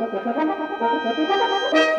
Okay, I'm.